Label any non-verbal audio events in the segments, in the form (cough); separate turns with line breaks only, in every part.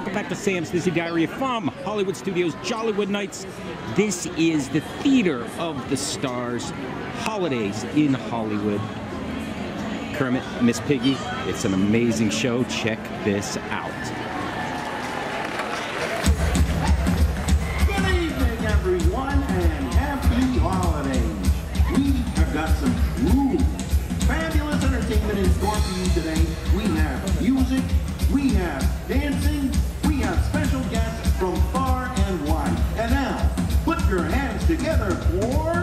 welcome back to Sam's Disney Diary from Hollywood Studios Jollywood Nights. This is the Theater of the Stars Holidays in Hollywood. Kermit, Miss Piggy, it's an amazing show. Check this out.
Together for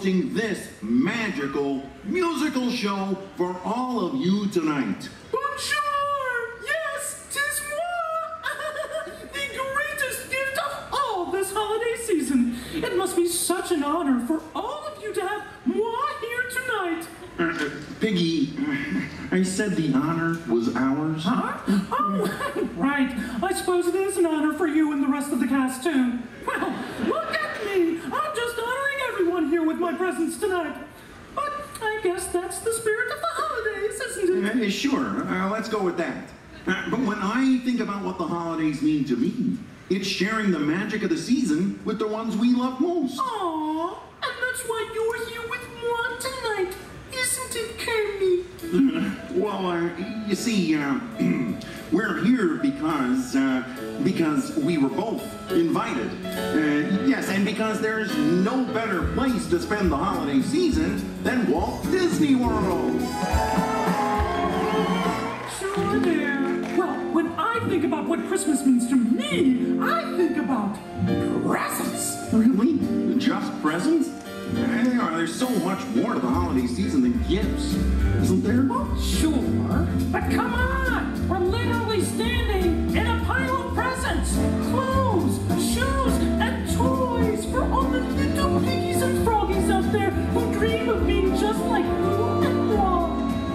co-hosting this magical musical show for all of you tonight.
Bonjour! Yes, tis moi! (laughs) the greatest gift of all this holiday season. It must be such an honor for all of you to have moi here tonight.
Uh, (laughs) uh, Piggy, I said the honor was ours.
Huh? Oh, (laughs) right. I suppose it is an honor for you and the rest of the cast, too. Well, look at me. I'm just honoring everyone here with my presence tonight. But I guess that's the spirit of the holidays, isn't it?
Uh, sure, uh, let's go with that. Uh, but when I think about what the holidays mean to me, it's sharing the magic of the season with the ones we love most.
Aww, and that's why you're here with moi tonight, isn't it, Kermit? (laughs)
Well, uh, you see, uh, (clears throat) we're here because uh, because we were both invited. Uh, yes, and because there's no better place to spend the holiday season than Walt Disney World.
Sure, dear. Well, when I think about what Christmas means to me, I think about presents.
Really? Just presents? Uh, there's so much more to the holiday season than gifts, isn't there?
Sure, but come on! We're literally standing in a pile presents, clothes, shoes, and toys for all the little piggies and froggies out there who dream of being just like you and Walt.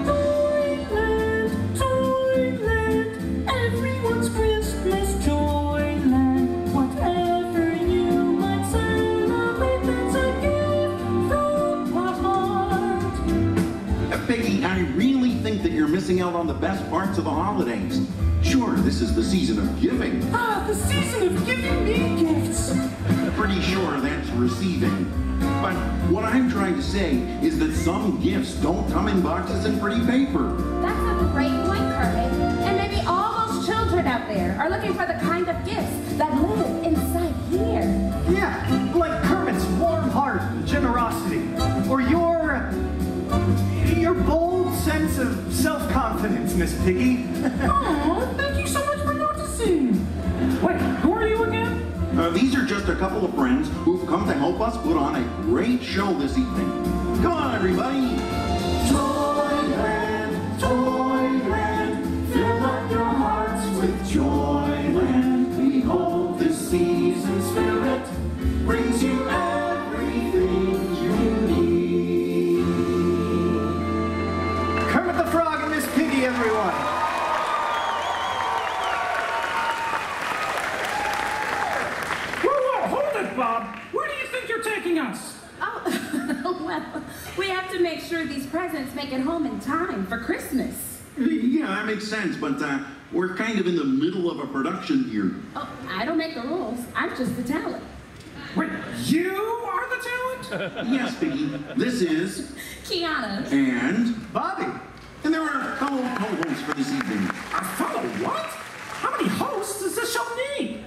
Toyland, Toyland, everyone's Christmas Toyland. Whatever you might celebrate, that's a gift from our heart.
Piggy, I really think that you're missing out on the best parts of the holidays. Sure, this is the season of giving.
Ah, the season of giving me gifts.
Pretty sure that's receiving. But what I'm trying to say is that some gifts don't come in boxes and pretty paper.
That's a great point, Kermit. And maybe all those children out there are looking for the kind of gifts that live inside here.
Yeah, like Kermit's warm heart and generosity, or your your bold sense of self-confidence, Miss Piggy. (laughs)
Oh,
these are just a couple of friends who've come to help us put on a great show this evening. Come on, everybody! Toyland, fill up your hearts with Joyland. This season spirit
sure these presents make it home in time for Christmas.
Yeah, that makes sense, but uh, we're kind of in the middle of a production here.
Oh, I don't make the rules. I'm just the talent.
Wait, you are the talent? (laughs)
Yes, Piggy, this is,
Tiana.
and,
Bobby.
and there are fellow co-hosts for this evening.
A fellow what? How many hosts does this show need?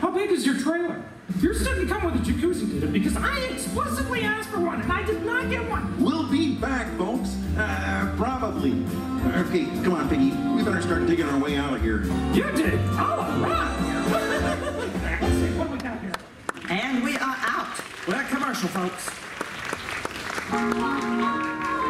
How big is your trailer? Yours didn't come with a jacuzzi, did it? Because I explicitly asked for one, and I did not get one.
We'll be back, folks. Uh, probably. Okay, come on, Piggy. We better start digging our way out of here.
You did? All right. (laughs) Let's see, what do we got here?
And we are out. We're commercial, folks.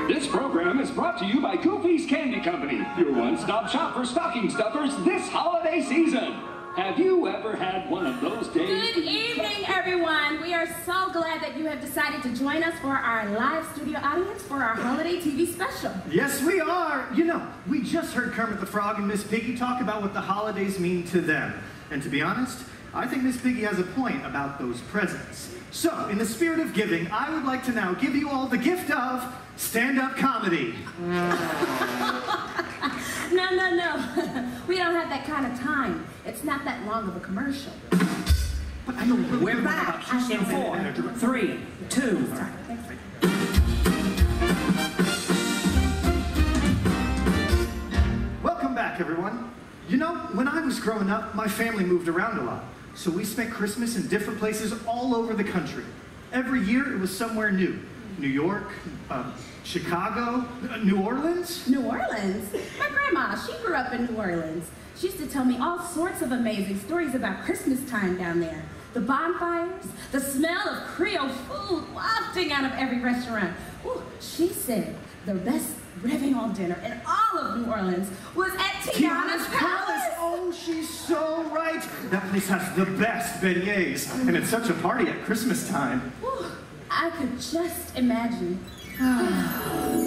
This program is brought to you by Goofy's Candy Company, your one-stop shop for stocking stuffers this holiday season. Have you ever had one of those days?
Good evening, everyone. We are so glad that you have decided to join us for our live studio audience for our holiday TV special.
Yes, we are. You know, we just heard Kermit the Frog and Miss Piggy talk about what the holidays mean to them. And to be honest, I think Miss Piggy has a point about those presents. So, in the spirit of giving, I would like to now give you all the gift of stand-up comedy. (laughs)
No, no, no. (laughs) we don't have that kind of time. It's not that long of a commercial.
But I know really
We're
good
back
about you.
in four, three, two.
Welcome back, everyone. You know, when I was growing up, my family moved around a lot. So we spent Christmas in different places all over the country. Every year, it was somewhere new. New York, uh, Chicago, uh, New Orleans.
New Orleans? My grandma, she grew up in New Orleans. She used to tell me all sorts of amazing stories about Christmas time down there. The bonfires, the smell of Creole food wafting out of every restaurant. Ooh, she said the best Réveillon dinner in all of New Orleans was at Tiana's Palace.
Oh, she's so right. That place has the best beignets, and it's such a party at Christmas time.
Ooh, I could just imagine. (sighs) (sighs) (sighs)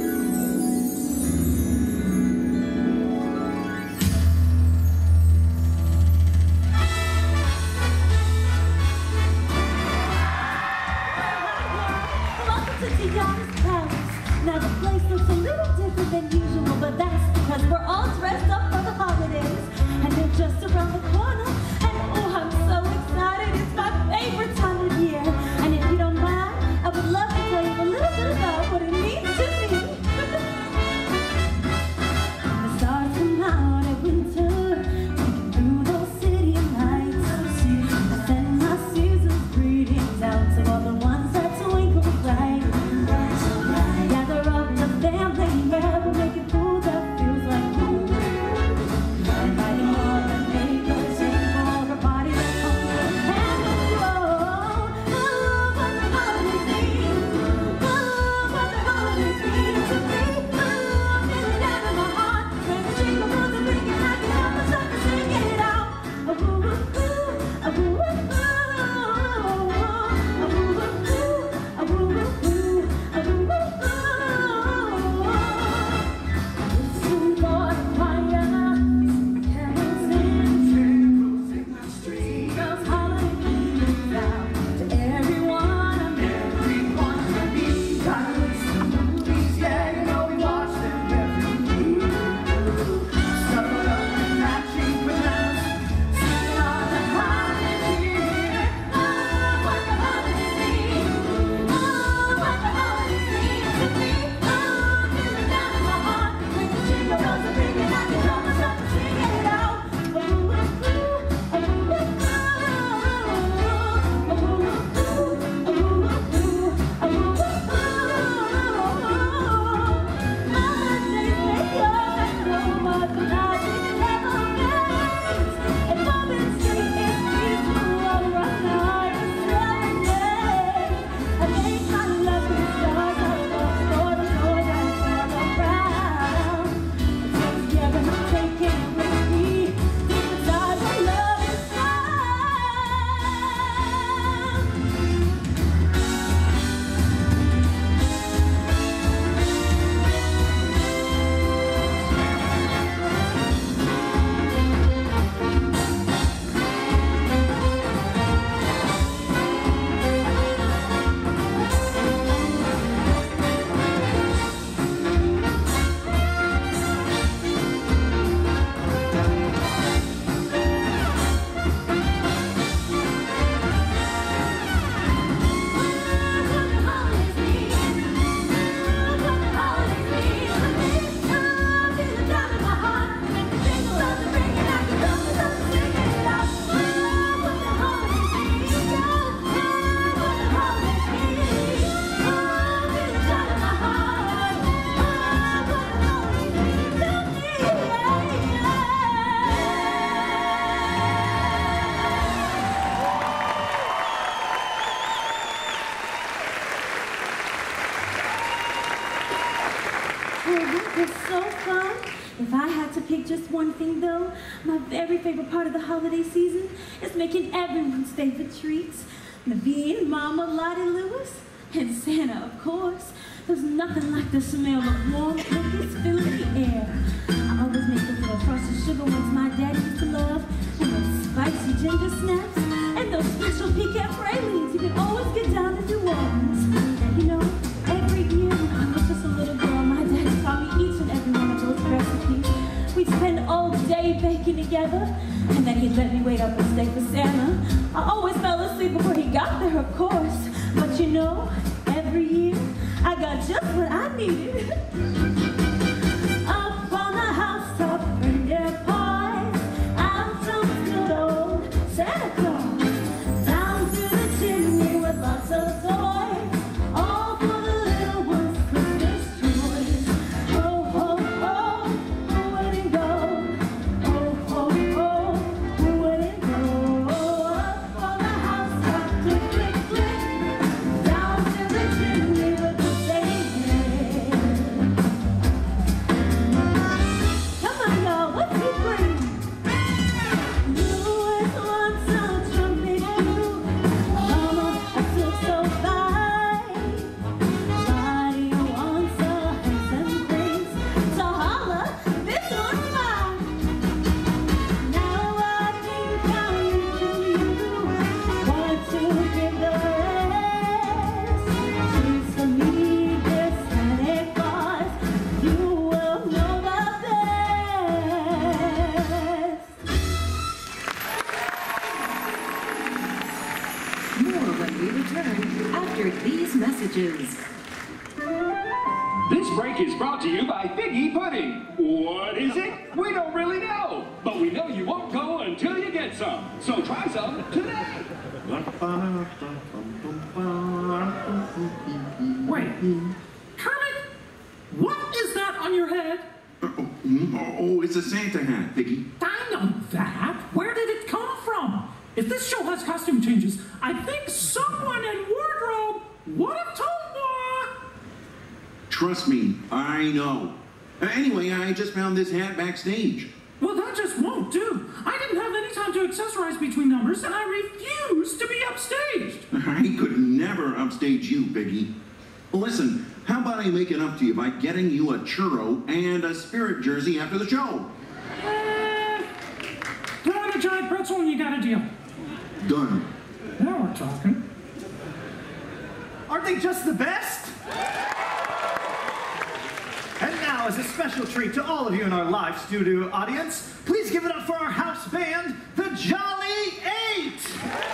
favorite
part of the holiday season is making everyone's favorite treats. Naveen, Mama, Lottie Louis, and Santa, of course. There's nothing like the smell of warm cookies filling the air. I always make those little frosted sugar ones my daddy used to love, and those spicy ginger snaps, and those special pecan pralines let me wait up and stay for Santa. I always fell asleep before he got there, of course. But you know, every year, I got just what I needed. (laughs)
Trust me, I know. Uh, Anyway, I just found this hat backstage.
Well, that just won't do. I didn't have any time to accessorize between numbers, and I refuse to be upstaged.
I could never upstage you, Piggy. Listen, how about I make it up to you by getting you a churro and a spirit jersey after the show?
Eh, Put on a giant pretzel and you got a deal.
Done.
Now we're talking.
Aren't they just the best? As a special treat to all of you in our live studio audience, please give it up for our house band, the Jolly Eight!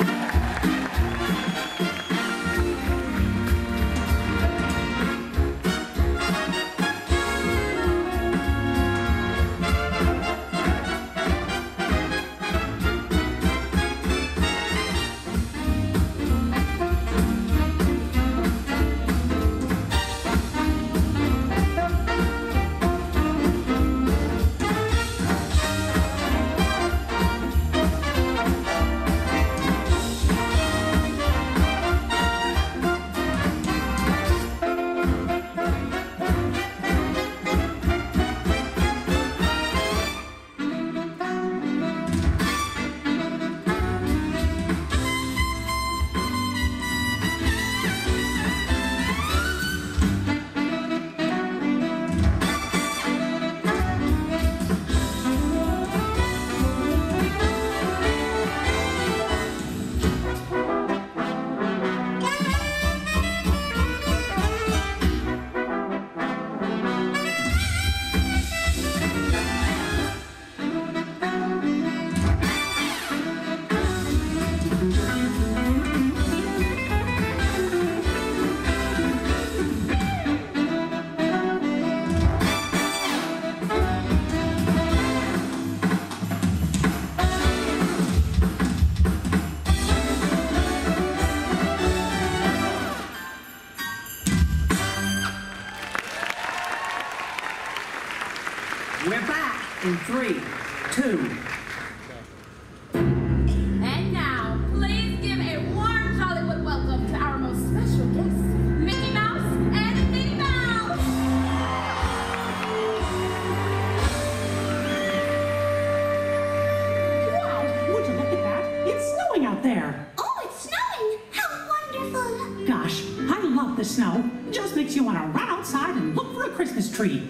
outside and look for a Christmas tree.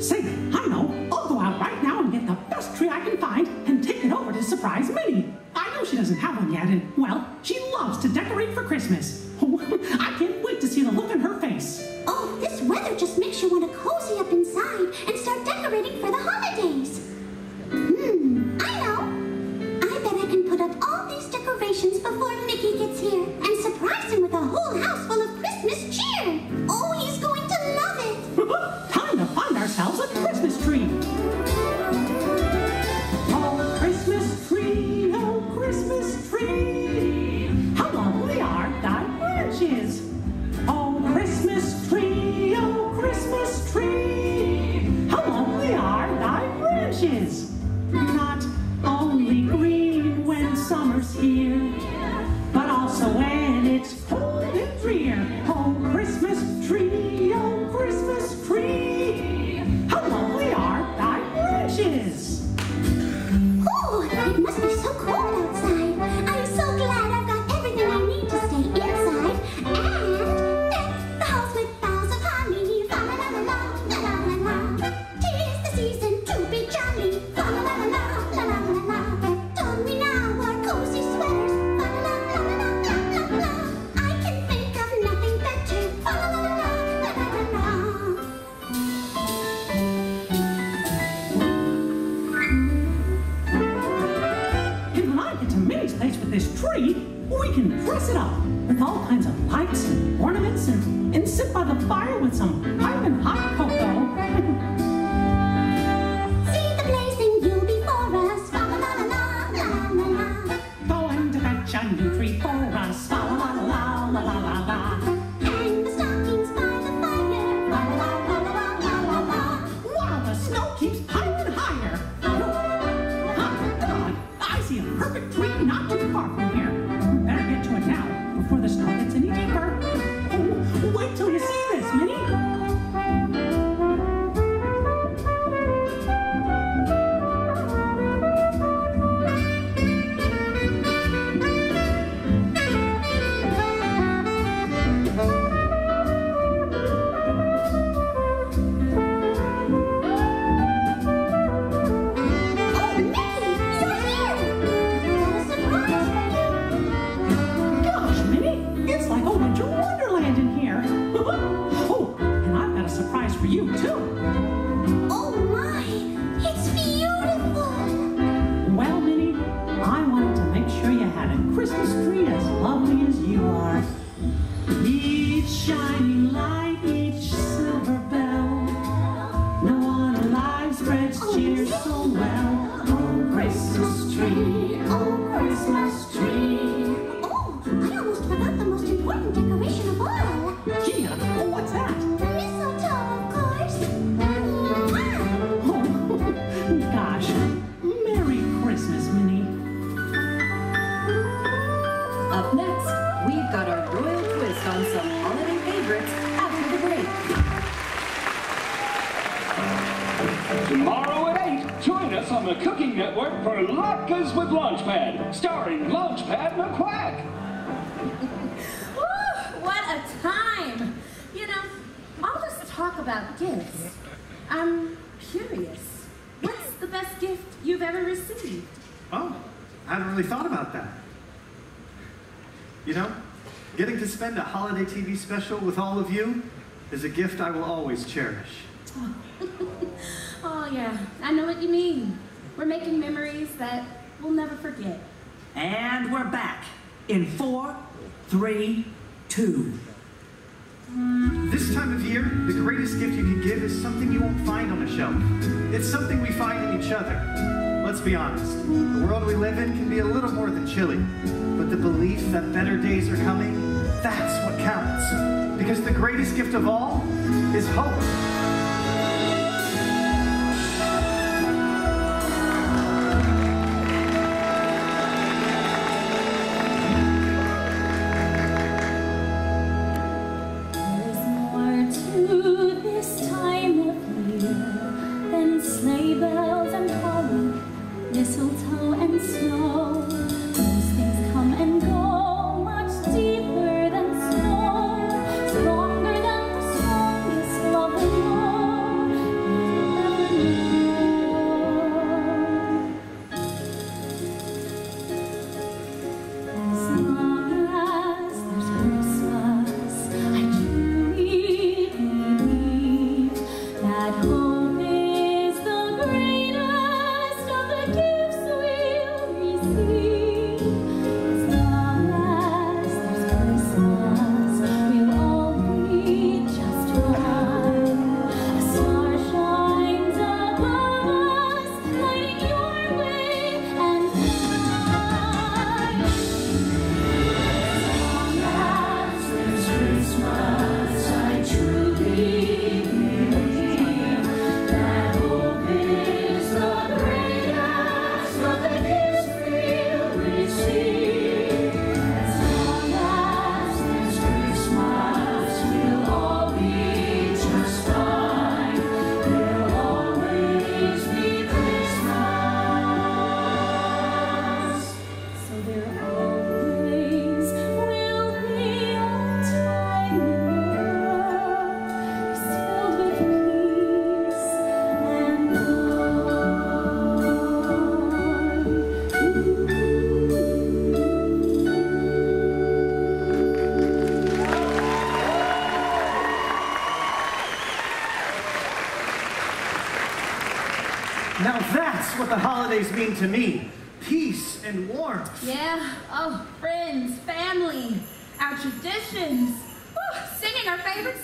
Say, I know, I'll go out right now and get the best tree I can find and take it over to surprise Minnie. I know she doesn't have one yet, and, well, she loves to decorate for Christmas.
for you,
too. Oh,
my! It's beautiful!
Well, Minnie, I wanted to make sure you had a Christmas tree as lovely as you are. Each
shine about gifts, I'm curious. What's the best gift you've ever received?
Oh, I haven't really thought about that. You know, getting to spend a holiday TV special with all of you is a gift I will always cherish.
Oh, (laughs) oh yeah, I know what you mean. We're making memories that we'll never forget.
And we're back in four, three, two.
This time of year, the greatest gift you can give is something you won't find on a shelf. It's something we find in each other. Let's be honest, the world we live in can be a little more than chilly, but the belief that better days are coming, that's what counts. Because the greatest gift of all is hope. holidays mean to me. Peace and warmth.
Yeah, oh, friends, family, our traditions, Woo, singing our favorite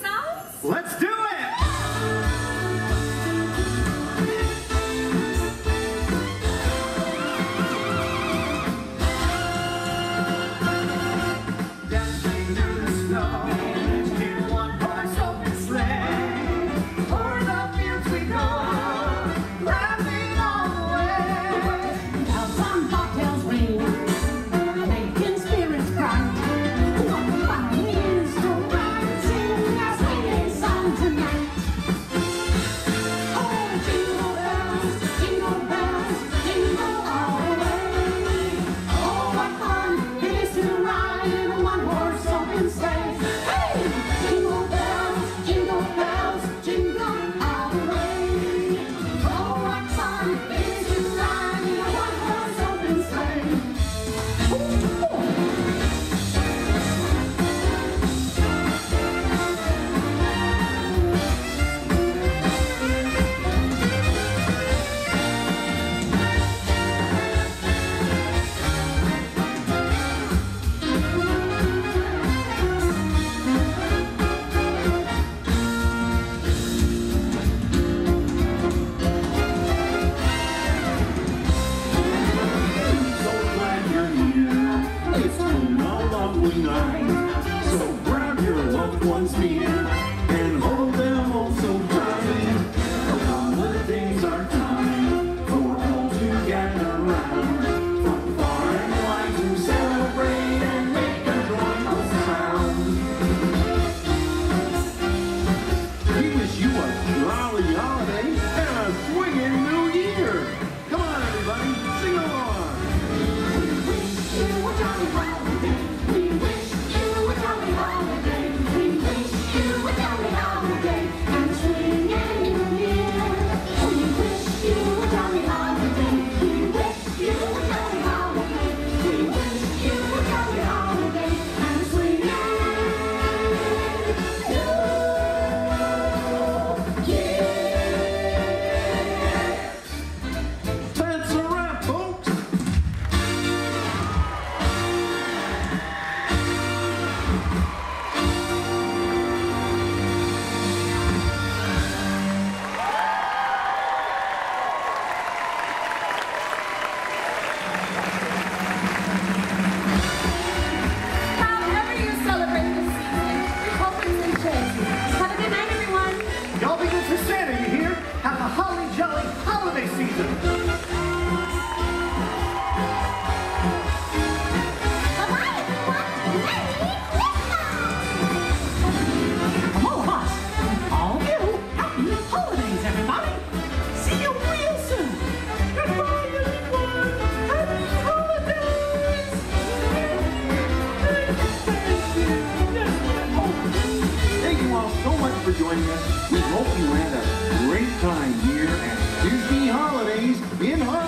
Bien, ¿no?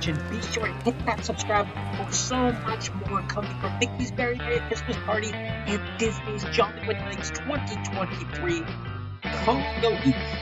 watching. Be sure to hit that subscribe for so much more coming from Mickey's Very Merry Christmas Party and Disney's Jumping with Knights 2023 Congo Eats.